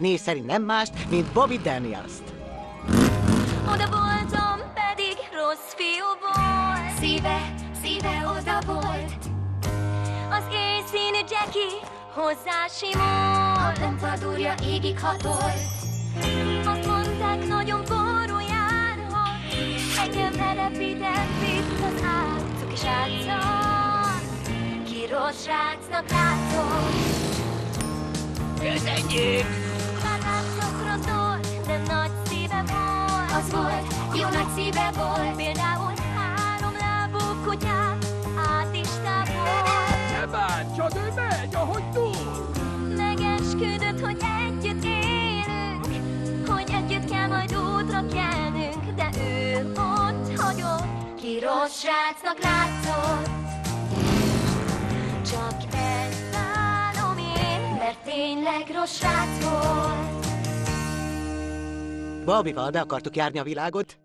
Név szerint nem mást, mint Bobby Daniels-t. Oda voltam, pedig rossz fiú volt. Szíve, szíve oda volt. Az éjszínű Jackie hozzá A simult pompadourja égig hatolt. Azt mondták, nagyon forró járhat. Engem telepített itt az átszok és átszak Ki rossz srácnak látom. Ez! Az volt, jó nagy szíve volt. Például három lábú kutyát át is távolt Ne bántsad, ő megy, ahogy tud! Megesküdött, hogy együtt élünk Hogy együtt kell majd útra kelnünk De ő ott hagyott Ki rossz srácnak látszott. Csak ezt bánom én Mert tényleg rossz srác volt Bobbyval be akartuk járni a világot,